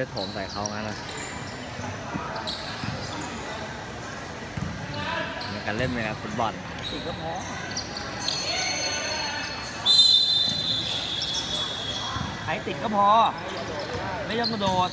ไปโถมใส่เขางั้นละในการเล่นในการฟุตบอลติดก็พอใครติดก็พอ ไม่ต้องกระโดด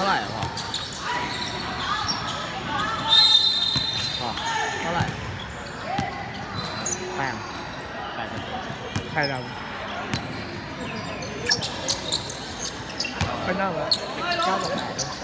ท่าไหร่พ่อพ่อเท่าไหร่แป้งไข่งำไข่ดำไปนั่งแล้เก้าต่อแปด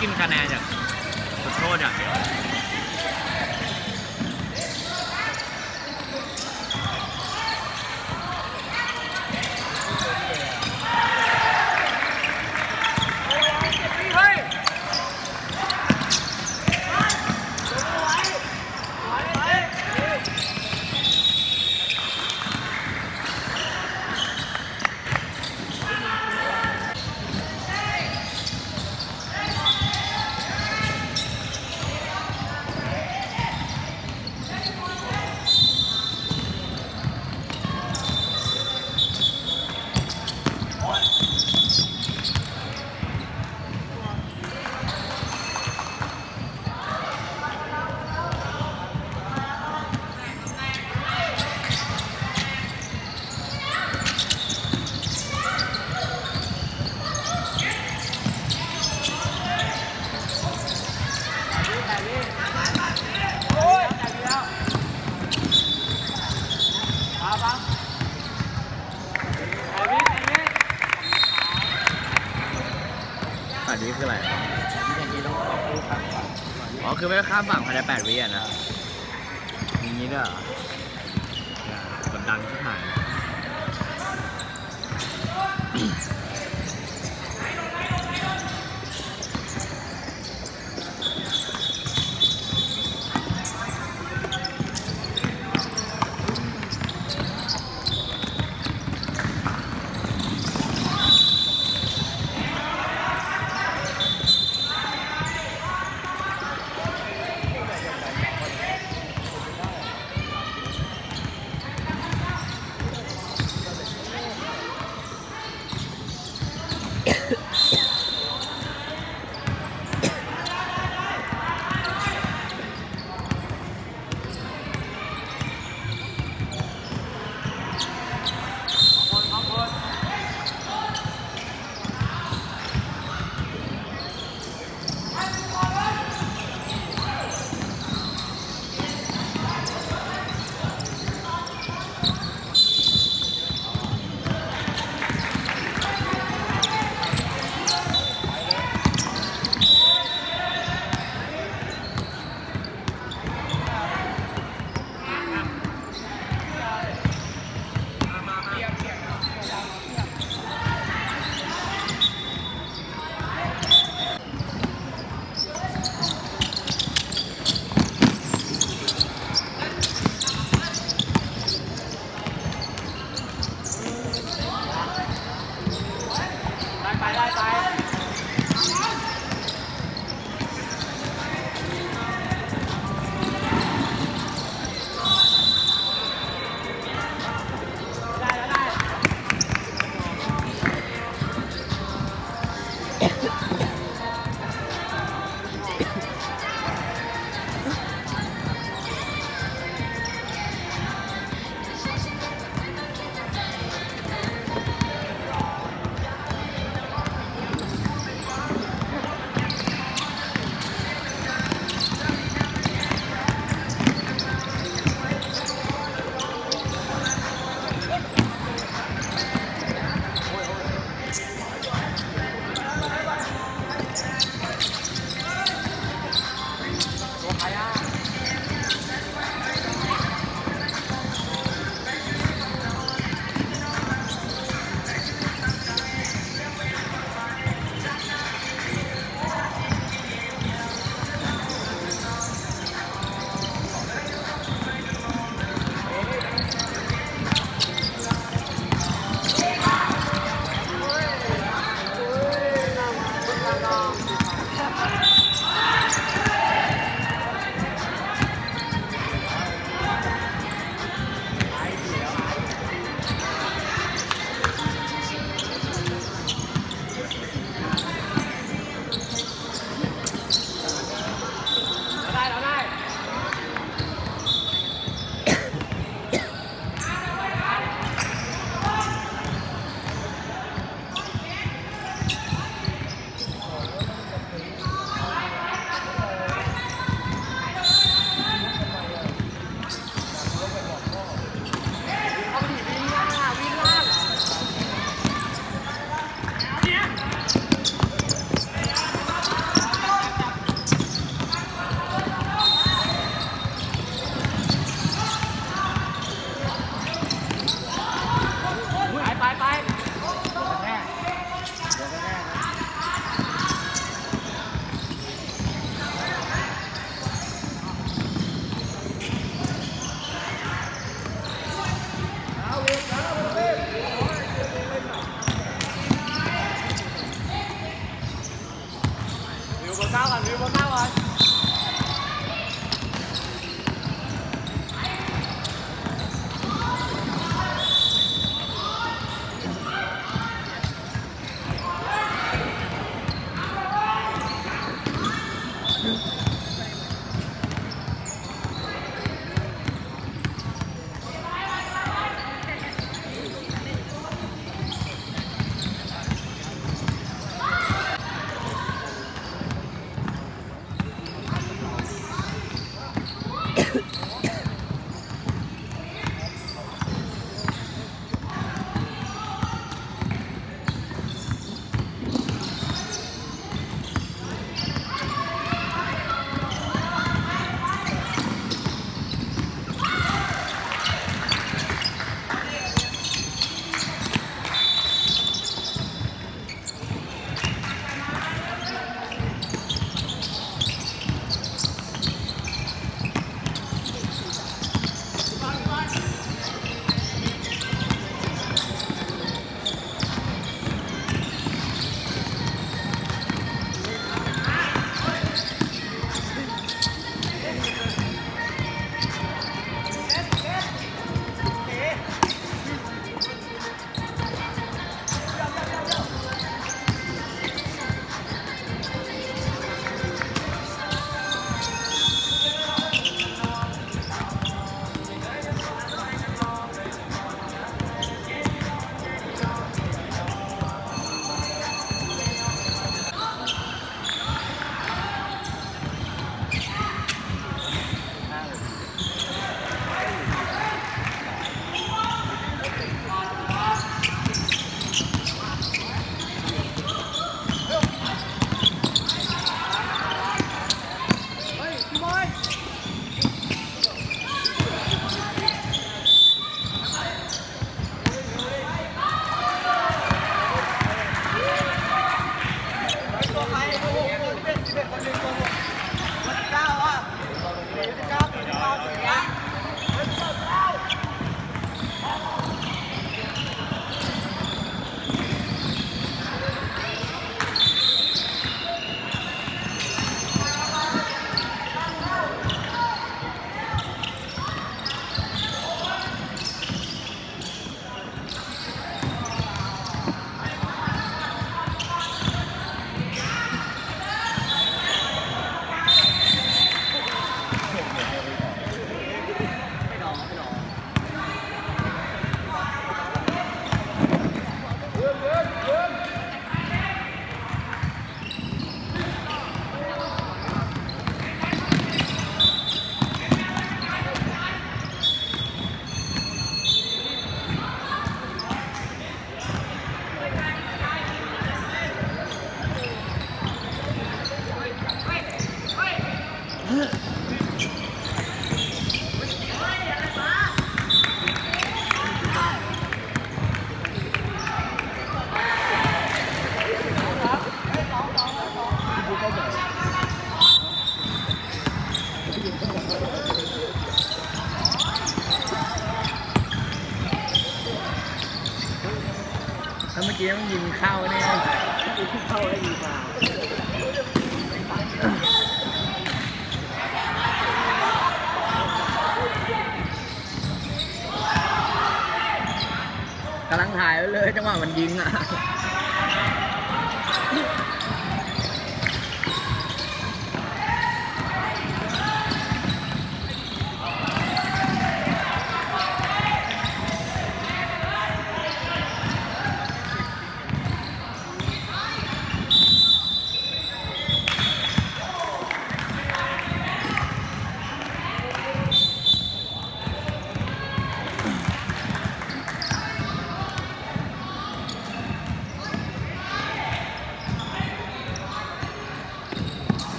กินคะแนนจากามฝั่งภายในแปดวิอะนะ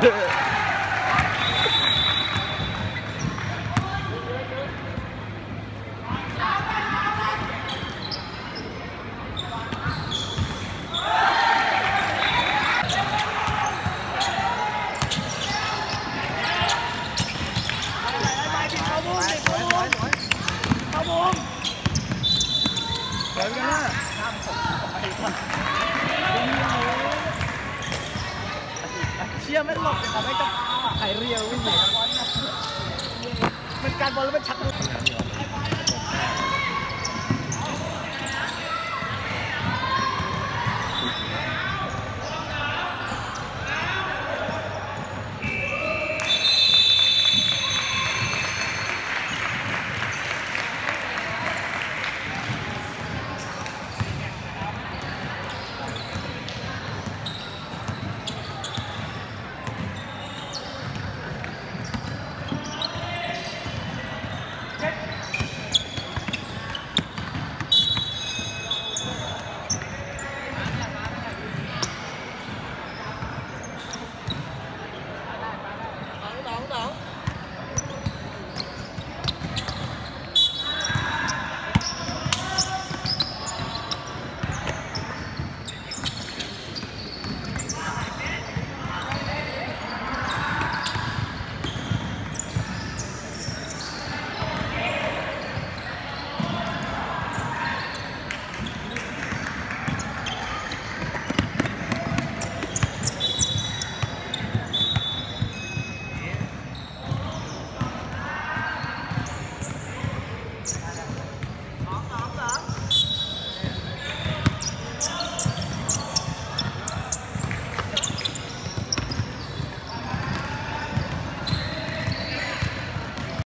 Yeah.